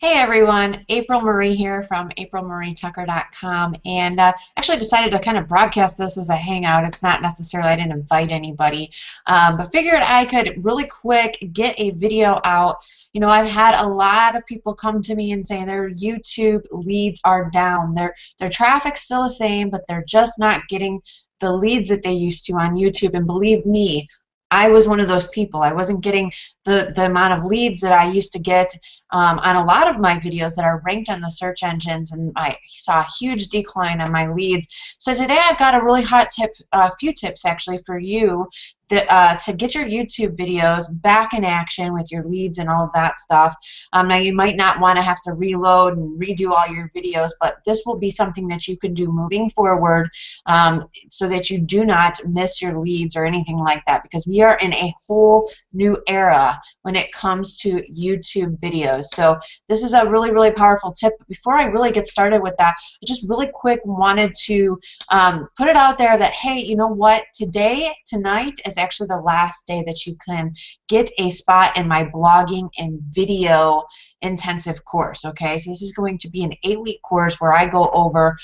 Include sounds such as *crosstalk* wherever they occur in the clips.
Hey everyone, April Marie here from aprilmarietucker.com and uh, actually decided to kind of broadcast this as a hangout. It's not necessarily, I didn't invite anybody, um, but figured I could really quick get a video out. You know, I've had a lot of people come to me and say their YouTube leads are down. Their, their traffic's still the same, but they're just not getting the leads that they used to on YouTube. And believe me, I was one of those people. I wasn't getting the, the amount of leads that I used to get um, on a lot of my videos that are ranked on the search engines, and I saw a huge decline on my leads. So today I've got a really hot tip, a uh, few tips actually for you that, uh, to get your YouTube videos back in action with your leads and all of that stuff. Um, now you might not want to have to reload and redo all your videos, but this will be something that you can do moving forward um, so that you do not miss your leads or anything like that because we are in a whole new era when it comes to YouTube videos. So this is a really, really powerful tip. But before I really get started with that, I just really quick wanted to um, put it out there that, hey, you know what, today, tonight is actually the last day that you can get a spot in my blogging and video intensive course okay? So this is going to be an eight week course where I go over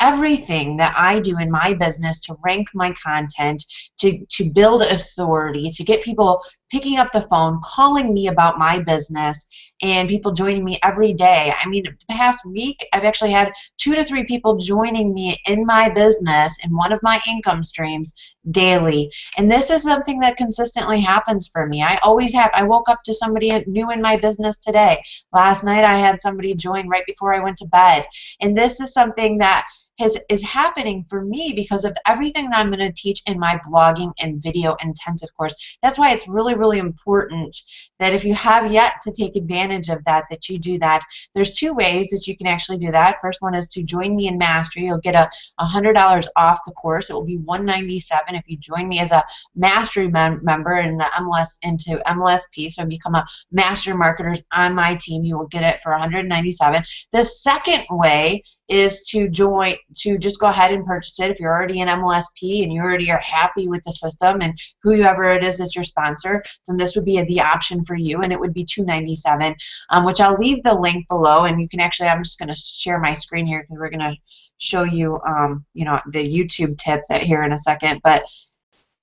everything that I do in my business to rank my content, to, to build authority, to get people picking up the phone, calling me about my business, and people joining me every day. I mean, the past week, I've actually had two to three people joining me in my business in one of my income streams daily. And this is something that consistently happens for me. I always have. I woke up to somebody new in my business today. Last night, I had somebody join right before I went to bed. And this is something that has, is happening for me because of everything that I'm going to teach in my blogging and video intensive course. That's why it's really, really important that if you have yet to take advantage of that, that you do that. There's two ways that you can actually do that. First one is to join me in Mastery. You'll get a $100 off the course. It will be 197 if you join me as a Mastery mem member in the MLS into MLSP. So become a Master Marketers on my team. You will get it for 197. The second way is to join to just go ahead and purchase it if you're already in MLSP and you already are happy with the system and whoever it is that's your sponsor then this would be the option for you and it would be 297 um, which I'll leave the link below and you can actually I'm just going to share my screen here because we're going to show you um, you know the YouTube tip that here in a second but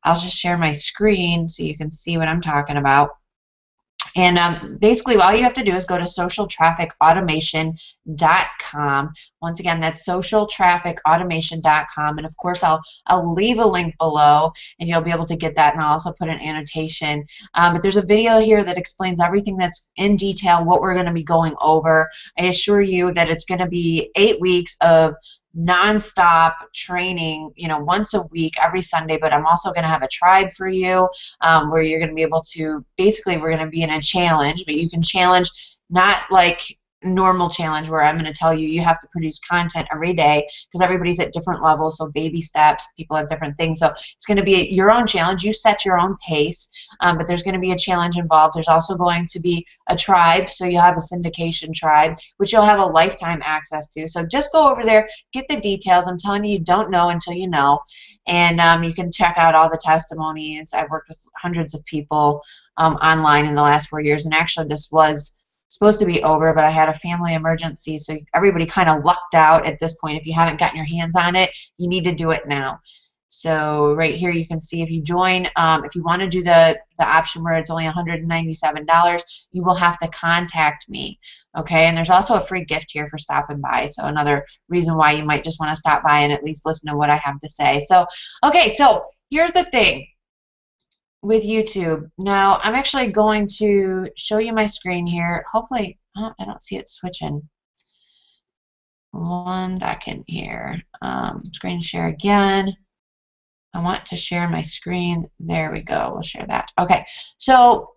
I'll just share my screen so you can see what I'm talking about and um, basically, all you have to do is go to socialtrafficautomation.com. Once again, that's socialtrafficautomation.com. And of course, I'll, I'll leave a link below, and you'll be able to get that. And I'll also put an annotation. Um, but there's a video here that explains everything that's in detail, what we're going to be going over. I assure you that it's going to be eight weeks of nonstop training, you know, once a week, every Sunday. But I'm also going to have a tribe for you um, where you're going to be able to basically, we're going to be in a challenge, but you can challenge not like normal challenge where I'm going to tell you you have to produce content every day because everybody's at different levels. So baby steps, people have different things. So it's going to be your own challenge. You set your own pace, um, but there's going to be a challenge involved. There's also going to be a tribe. So you'll have a syndication tribe, which you'll have a lifetime access to. So just go over there, get the details. I'm telling you, you don't know until you know. And um, you can check out all the testimonies. I've worked with hundreds of people um, online in the last four years, and actually, this was supposed to be over, but I had a family emergency, so everybody kind of lucked out at this point. If you haven't gotten your hands on it, you need to do it now. So right here you can see if you join, um, if you want to do the, the option where it's only $197, you will have to contact me. Okay, and there's also a free gift here for stopping by. So another reason why you might just want to stop by and at least listen to what I have to say. So, okay, so here's the thing with YouTube. Now, I'm actually going to show you my screen here. Hopefully, oh, I don't see it switching. One second here. Um, screen share again. I want to share my screen. There we go. We'll share that. Okay. So,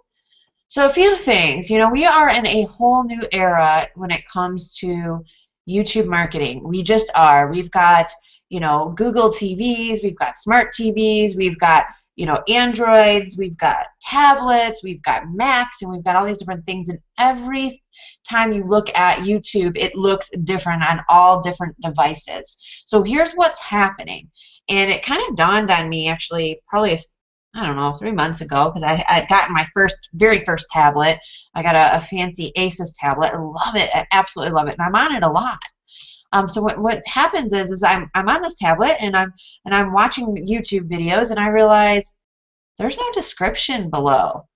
so a few things. You know, we are in a whole new era when it comes to YouTube marketing. We just are. We've got, you know, Google TVs. We've got smart TVs. We've got you know, Androids, we've got tablets, we've got Macs, and we've got all these different things. And every time you look at YouTube, it looks different on all different devices. So here's what's happening. And it kind of dawned on me actually probably I don't know, three months ago because I had gotten my first, very first tablet. I got a, a, fancy Asus tablet. I love it. I absolutely love it, and I'm on it a lot. Um, so what, what happens is, is I'm, I'm on this tablet and I'm and I'm watching YouTube videos, and I realize there's no description below.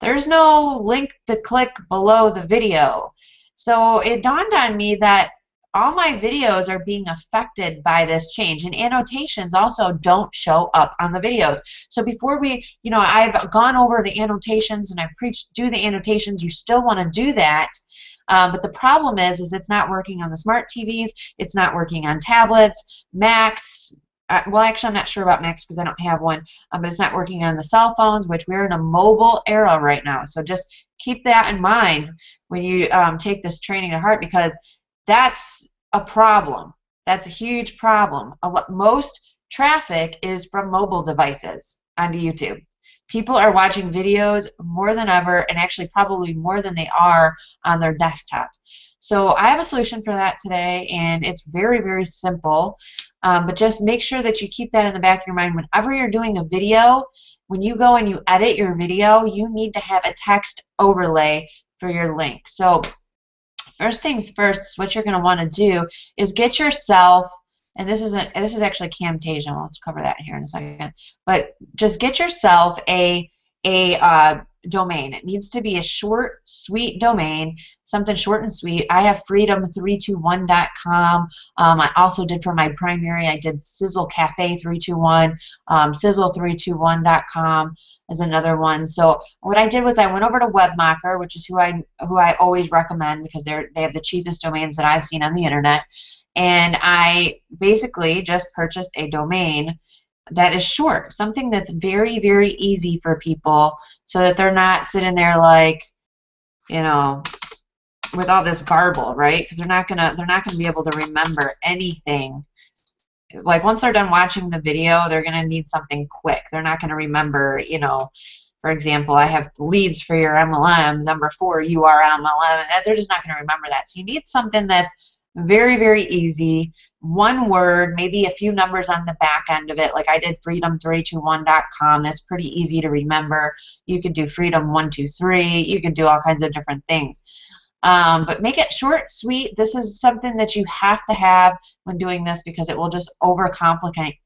There's no link to click below the video. So it dawned on me that all my videos are being affected by this change and annotations also don't show up on the videos so before we you know I've gone over the annotations and I've preached do the annotations you still want to do that um, but the problem is is it's not working on the smart TVs it's not working on tablets Macs uh, well actually I'm not sure about Macs because I don't have one um, but it's not working on the cell phones which we're in a mobile era right now so just keep that in mind when you um, take this training to heart because that's a problem. That's a huge problem. Most traffic is from mobile devices onto YouTube. People are watching videos more than ever, and actually probably more than they are on their desktop. So I have a solution for that today, and it's very, very simple. Um, but just make sure that you keep that in the back of your mind whenever you're doing a video. When you go and you edit your video, you need to have a text overlay for your link. So first things first, what you're going to want to do is get yourself, and this isn't, this is actually Camtasia. Let's cover that here in a second. But just get yourself a a uh, domain. It needs to be a short, sweet domain, something short and sweet. I have freedom321.com. Um, I also did for my primary, I did Sizzle Cafe 321. Um, Sizzle321.com is another one. So what I did was I went over to WebMaker, which is who I who I always recommend because they're they have the cheapest domains that I've seen on the internet. And I basically just purchased a domain that is short, something that's very, very easy for people so that they're not sitting there like, you know, with all this garble, right? Because they're not gonna they're not gonna be able to remember anything. Like once they're done watching the video, they're gonna need something quick. They're not gonna remember, you know. For example, I have leads for your MLM number four URL MLM. They're just not gonna remember that. So you need something that's very, very easy. One word, maybe a few numbers on the back end of it. Like I did freedom321.com. That's pretty easy to remember. You could do freedom123. You can do all kinds of different things. Um, but make it short, sweet. This is something that you have to have when doing this because it will just overcomplicate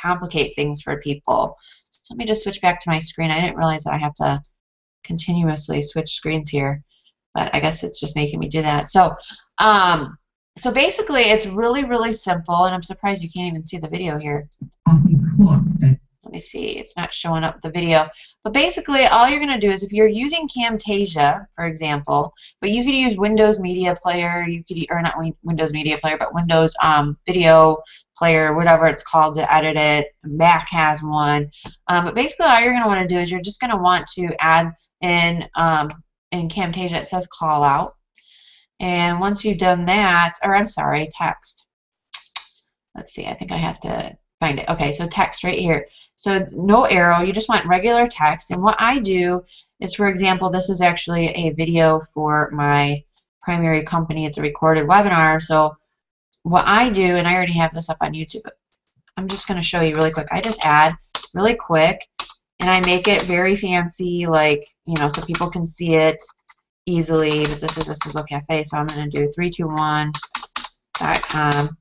complicate things for people. So let me just switch back to my screen. I didn't realize that I have to continuously switch screens here, but I guess it's just making me do that. So um, so basically, it's really, really simple, and I'm surprised you can't even see the video here. Let me see. It's not showing up the video. But basically, all you're going to do is if you're using Camtasia, for example, but you could use Windows Media Player, you could, or not Windows Media Player, but Windows um, Video Player, whatever it's called to edit it. Mac has one. Um, but basically, all you're going to want to do is you're just going to want to add in um, in Camtasia, it says call out. And once you've done that, or I'm sorry, text. Let's see, I think I have to find it. Okay, so text right here. So no arrow, you just want regular text. And what I do is, for example, this is actually a video for my primary company. It's a recorded webinar. So what I do, and I already have this up on YouTube, but I'm just going to show you really quick. I just add really quick, and I make it very fancy, like, you know, so people can see it easily, but this is a Sizzle Cafe, so I'm going to do 321.com.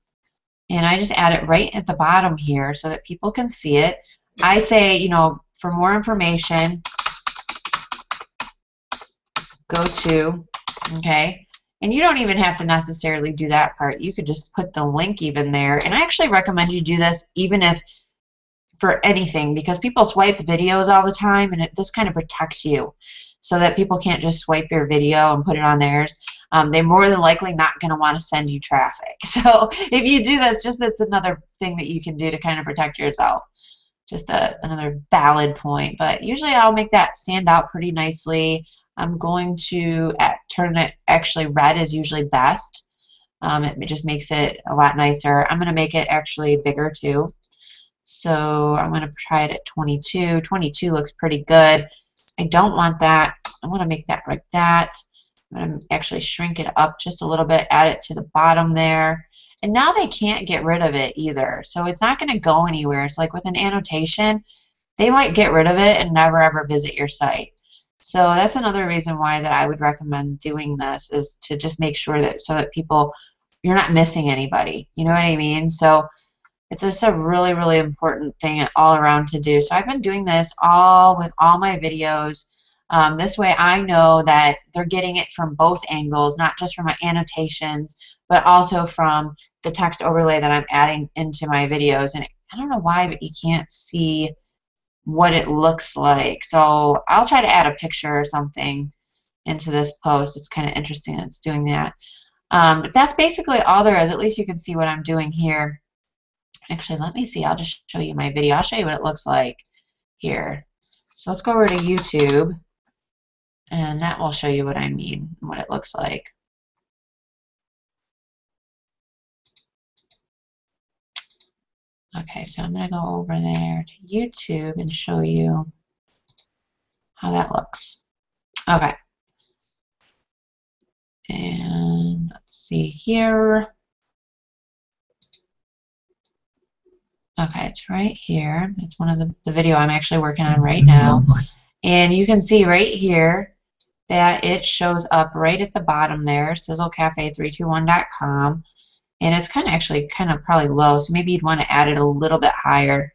And I just add it right at the bottom here so that people can see it. I say, you know, for more information, go to, okay? And you don't even have to necessarily do that part. You could just put the link even there. And I actually recommend you do this even if for anything because people swipe videos all the time and it, this kind of protects you so that people can't just swipe your video and put it on theirs. Um, they're more than likely not going to want to send you traffic. *laughs* So if you do this, just that's another thing that you can do to kind of protect yourself. Just a, another valid point. But usually I'll make that stand out pretty nicely. I'm going to turn it actually red is usually best. Um, it just makes it a lot nicer. I'm going to make it actually bigger too. So I'm going to try it at 22. 22 looks pretty good. I don't want that. I want to make that like that. I'm going to actually shrink it up just a little bit, add it to the bottom there. And now they can't get rid of it either. So it's not going to go anywhere. It's like with an annotation, they might get rid of it and never ever visit your site. So that's another reason why that I would recommend doing this is to just make sure that so that people you're not missing anybody. You know what I mean? So it's just a really really important thing all around to do. So I've been doing this all with all my videos. Um, this way I know that they're getting it from both angles, not just from my annotations, but also from the text overlay that I'm adding into my videos. And I don't know why, but you can't see what it looks like. So I'll try to add a picture or something into this post. It's kind of interesting it's doing that. Um, but that's basically all there is. At least you can see what I'm doing here. Actually, let me see. I'll just show you my video. I'll show you what it looks like here. So let's go over to YouTube, and that will show you what I mean, and what it looks like. Okay, so I'm going to go over there to YouTube and show you how that looks. Okay. And let's see here. Okay, it's right here. It's one of the, the video I'm actually working on right now. And you can see right here that it shows up right at the bottom there, sizzlecafe321.com and it's kind of actually kind of probably low so maybe you'd want to add it a little bit higher.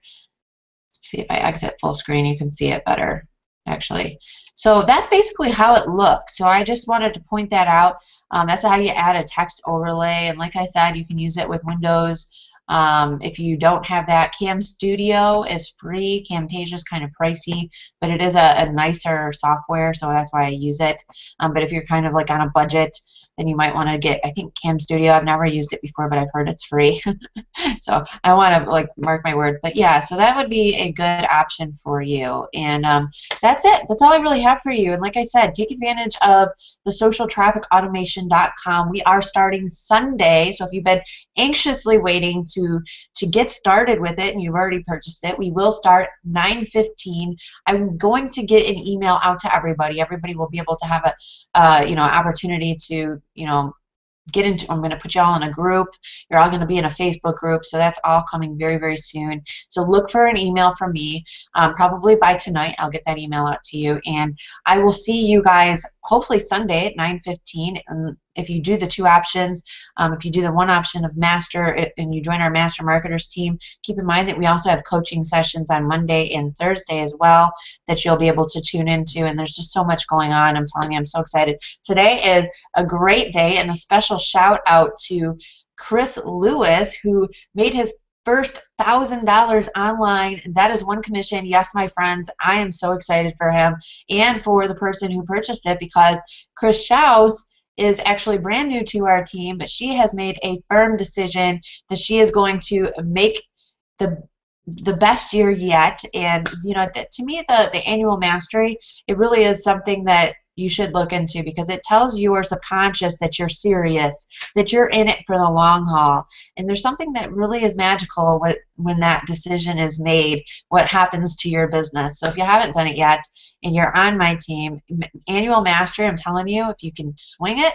Let's see if I exit full screen you can see it better actually. So that's basically how it looks. So I just wanted to point that out. Um, that's how you add a text overlay and like I said you can use it with Windows um, if you don't have that, Cam Studio is free. Camtasia is kind of pricey, but it is a, a, nicer software, so that's why I use it. Um, but if you're kind of like on a budget, then you might want to get, I think Cam Studio, I've never used it before, but I've heard it's free. *laughs* so I want to like mark my words. But yeah, so that would be a good option for you. And um, that's it. That's all I really have for you. And like I said, take advantage of the socialtrafficautomation.com. We are starting Sunday, so if you've been anxiously waiting to to get started with it and you've already purchased it, we will start 9:15. I'm going to get an email out to everybody. Everybody will be able to have a uh, you know opportunity to you know get into I'm going to put you all in a group. You're all going to be in a Facebook group, so that's all coming very, very soon. So look for an email from me. Um, probably by tonight, I'll get that email out to you, and I will see you guys hopefully Sunday at 9:15. If you do the two options, um, if you do the one option of master and you join our master marketers team, keep in mind that we also have coaching sessions on Monday and Thursday as well that you'll be able to tune into. And there's just so much going on. I'm telling you, I'm so excited. Today is a great day, and a special shout out to Chris Lewis, who made his first thousand dollars online that is one commission yes my friends i am so excited for him and for the person who purchased it because chris Schaus is actually brand new to our team, but she has made a firm decision that she is going to make the the best year yet. And you know, to me, the the annual mastery it really is something that you should look into because it tells your subconscious that you're serious, that you're in it for the long haul. And there's something that really is magical when, when that decision is made, what happens to your business. So if you haven't done it yet and you're on my team, Annual Mastery, I'm telling you, if you can swing it,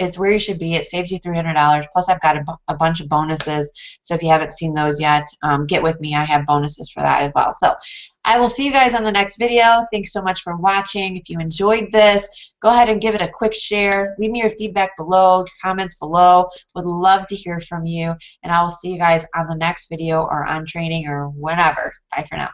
it's where you should be. It saves you $300. Plus, I've got a, a bunch of bonuses. So if you haven't seen those yet, um, get with me. I have bonuses for that as well. So I will see you guys on the next video. Thanks so much for watching. If you enjoyed this, go ahead and give it a quick share. Leave me your feedback below, comments below. Would love to hear from you. And I will see you guys on the next video or on training or whenever. Bye for now.